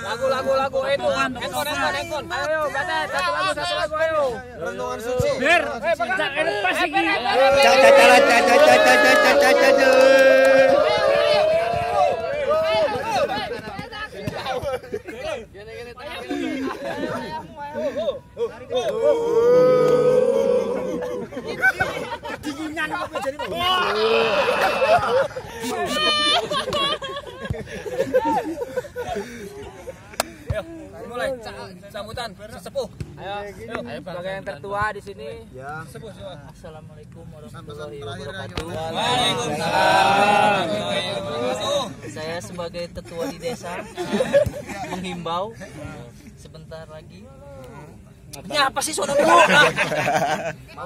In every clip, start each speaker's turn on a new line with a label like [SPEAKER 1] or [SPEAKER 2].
[SPEAKER 1] Lagu lagu lagu itu. Ayo satu lagu satu lagu ayo.
[SPEAKER 2] Bir, cak ini pas iki.
[SPEAKER 1] Mulai sambutan sesepuh. Ayo. Ayo sebagai yang tertua di sini.
[SPEAKER 3] Ya.
[SPEAKER 1] Sepuh coba.
[SPEAKER 4] Assalamualaikum warahmatullahi wabarakatuh.
[SPEAKER 1] Waalaikumsalam.
[SPEAKER 4] Saya sebagai tetua di desa menghimbau sebentar lagi. Ini apa sih suara dulu?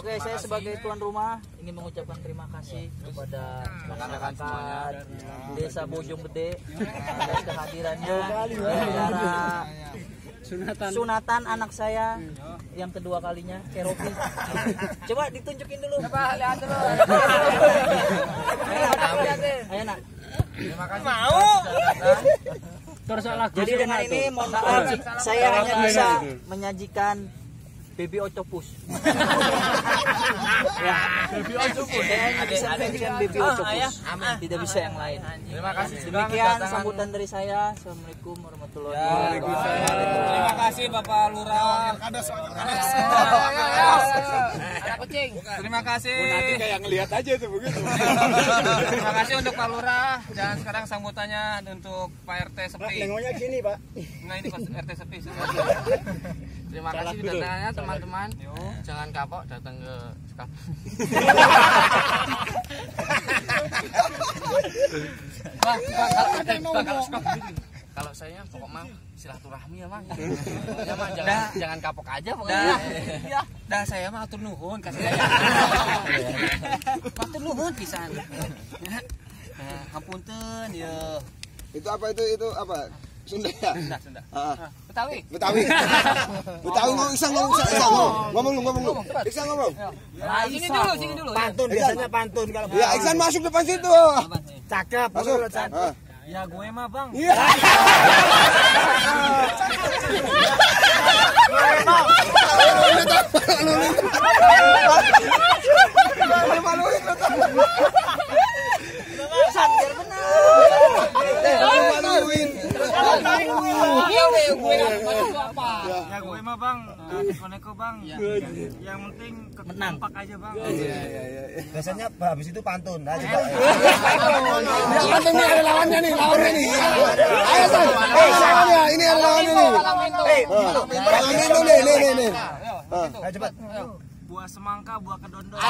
[SPEAKER 4] Oke, saya sebagai tuan rumah ingin mengucapkan terima kasih kepada masyarakat Desa Bojong Gede atas kehadirannya di acara sunatan anak saya yang kedua kalinya Keropi. Coba ditunjukin dulu.
[SPEAKER 1] Coba lihat dulu.
[SPEAKER 4] Ayo nak.
[SPEAKER 1] Mau.
[SPEAKER 2] Terus lagu
[SPEAKER 4] Jadi dengan ini mohon maaf saya hanya bisa menyajikan baby octopus. ya. Baby octopus. Saya hanya bisa menyajikan baby octopus. Tidak bisa yang lain.
[SPEAKER 1] Terima kasih
[SPEAKER 4] Demikian sambutan dari saya. Assalamualaikum warahmatullahi wabarakatuh.
[SPEAKER 1] Terima kasih Bapak Lurah. Anak kucing. Terima kasih.
[SPEAKER 3] Nanti kayak ngelihat aja tuh begitu.
[SPEAKER 1] Terima kasih untuk Pak Lurah dan sekarang sambutannya untuk Pak RT sepi.
[SPEAKER 3] Nengoknya gini, Pak.
[SPEAKER 1] Enggak ini Pak RT sepi.
[SPEAKER 5] Terima kasih datangnya teman-teman. Jangan kapok datang ke Sukabumi. Pak, kalau saya pokok mang silaturahmi ya mang. Ya mang jangan jangan kapok aja pokoknya.
[SPEAKER 1] Ya, dah saya mah atur nuhun kasih saya. Atur nuhun pisan. Eh, Hapunten ya.
[SPEAKER 3] Itu apa itu itu apa? Sunda ya?
[SPEAKER 1] Sunda, Sunda.
[SPEAKER 3] Ah.
[SPEAKER 1] Betawi.
[SPEAKER 3] Betawi. Betawi ngomong isang ngomong isang isang ngomong. Ngomong ngomong. Iksan ngomong.
[SPEAKER 1] Nah, sini dulu, sini dulu.
[SPEAKER 3] Pantun biasanya pantun kalau Ya, Iksan masuk depan situ.
[SPEAKER 1] Cakep.
[SPEAKER 3] Masuk. Ah.
[SPEAKER 1] Ya gue mah bang.
[SPEAKER 3] Iya. Malu-maluin lu tuh. Malu-maluin.
[SPEAKER 1] Ya gue mah bang, neko-neko bang. Yang penting
[SPEAKER 4] Menang.
[SPEAKER 1] kompak aja bang.
[SPEAKER 3] Biasanya habis itu pantun. Nah, coba. Ya, pantun nih ada lawannya nih, lawannya nih. Ayo, San. Eh, lawannya. Ini ada lawannya nih. Eh, lawannya itu nih, nih, nih, nih. Ayo cepat.
[SPEAKER 1] Buah semangka, buah kedondong.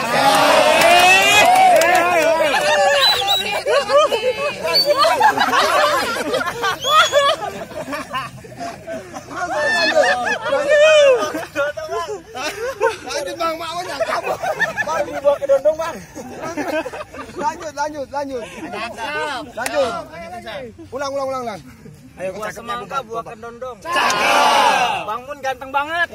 [SPEAKER 3] Lanjut Bang, mau aja kamu. Bang dibawa ke dondong, Bang. Lanjut, lanjut, lanjut. Lanjut. Ulang, ulang, ulang, ulang. Ayo
[SPEAKER 1] Buah semangka, buah kedondong. Bang Mun ganteng banget.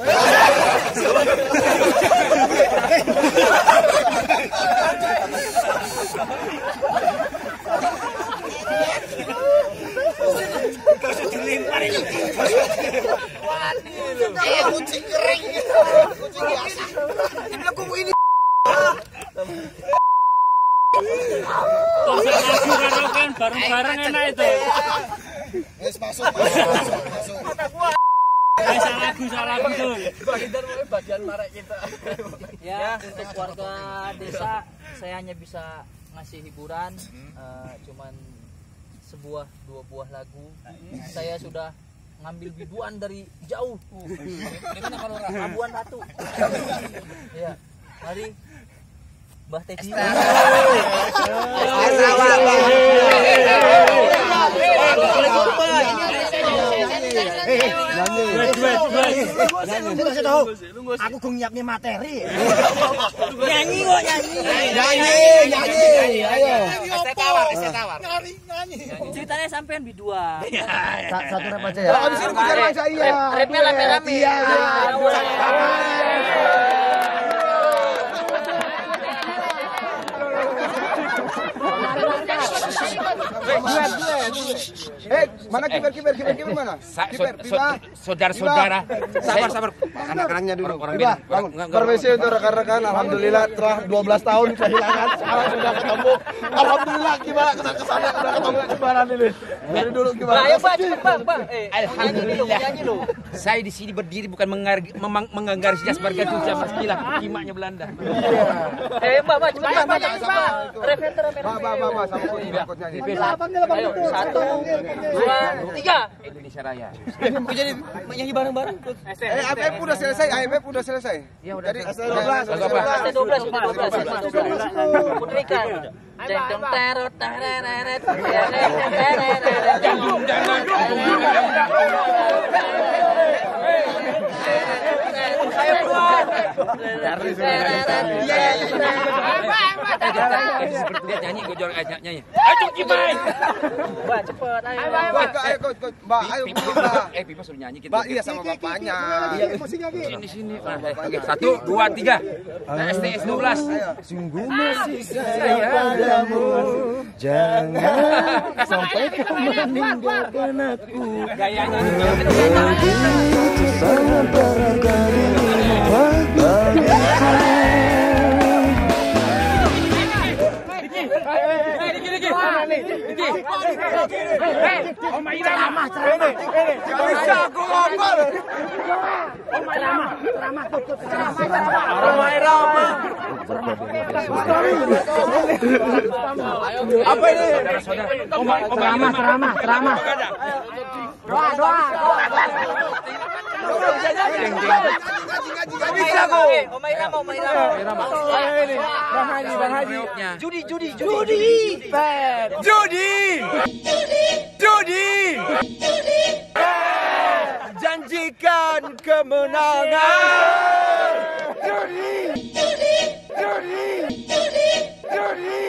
[SPEAKER 3] kucing kering. Kucing biasa. Ini aku ini.
[SPEAKER 2] Terus lagu karaoke bareng-bareng enak itu.
[SPEAKER 3] Wes masuk, masuk, masuk, masuk.
[SPEAKER 2] Bisa lagu salah lagu tuh.
[SPEAKER 4] Ya, untuk warga desa saya hanya bisa ngasih hiburan eh, cuman sebuah dua buah lagu. Saya sudah ngambil biduan dari jauh.
[SPEAKER 1] Orang?
[SPEAKER 4] Labuan Batu. ya. Mari Mbah Teddy.
[SPEAKER 3] Nyanyi. Nyanyi. Aku gue nyiapin materi. Nyanyi kok nyanyi. Nyanyi, nyanyi. Ayo.
[SPEAKER 5] Saya tawar, saya tawar.
[SPEAKER 4] Ceritanya sampean berdua.
[SPEAKER 3] Sa- Satu rap aja ya. Abis ini kejar masa iya.
[SPEAKER 4] Rapnya rame-rame.
[SPEAKER 3] Iya. Eh, mana kiper kiper kiper kiper mana? Kiper.
[SPEAKER 5] Saudara-saudara,
[SPEAKER 3] Sabar, sabar. Anak-anaknya dulu. Bangun. Permisi untuk rekan-rekan. Alhamdulillah telah 12 tahun kehilangan. Sekarang sudah ketemu. Alhamdulillah gimana ke sana ke sana udah ketemu kembaran ini. Dari dulu gimana?
[SPEAKER 4] Ayo Pak, cepet Pak, Pak. Eh,
[SPEAKER 5] Alhamdulillah.
[SPEAKER 4] nyanyi.
[SPEAKER 5] Saya di sini berdiri bukan menggar- memang- menggaris jas sebagai tujuan meskilah kimaknya Belanda.
[SPEAKER 4] Eh, Pak, Pak, cepet Pak, nyanyi Pak.
[SPEAKER 3] Ba, ba, sama coach, sama coach nyanyi.
[SPEAKER 4] Ayo, satu, dua, tiga.
[SPEAKER 5] Indonesia Raya.
[SPEAKER 4] Jadi nyanyi bareng-bareng.
[SPEAKER 3] Eh, AFF udah selesai, AFF udah selesai. Ya udah. Jadi, 12,
[SPEAKER 5] Lagu apa?
[SPEAKER 4] ST 12, ST 12, ST 12. Putrikan. Deng dong terot tareret.
[SPEAKER 5] Dia nyanyi, gue jual eh, nyanyi. Ayo Kimai.
[SPEAKER 4] Wah, cepet. Ayo.
[SPEAKER 3] Ayo coach, coach. Mbak, ayo Mbak.
[SPEAKER 5] Eh, Pipa suruh nyanyi kita.
[SPEAKER 3] Mbak, iya sama bapaknya.
[SPEAKER 5] Sini sini. Nah, Oke, satu, dua, tiga. Nah, STS 12.
[SPEAKER 3] Sungguh masih sayang padamu Jangan sampai kau meninggalkan aku
[SPEAKER 5] Gayanya
[SPEAKER 3] sangat bisa aku ngomong Apa ini?
[SPEAKER 2] Ceramah, ceramah, ceramah.
[SPEAKER 3] Bisa
[SPEAKER 4] Irama, Om Irama.
[SPEAKER 5] Judi, judi,
[SPEAKER 3] Judi Judi Janjikan kemenangan. Judi Judi Judi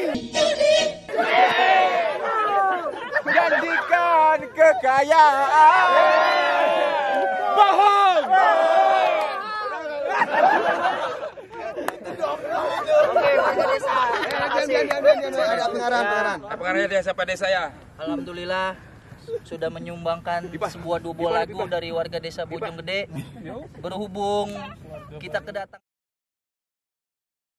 [SPEAKER 3] Janjikan kekayaan Bohong Ada pengarahan, pengarahan.
[SPEAKER 5] Apa desa pada saya?
[SPEAKER 4] Alhamdulillah sudah menyumbangkan sebuah dua buah lagu dari warga desa Bojong Gede. Berhubung kita kedatangan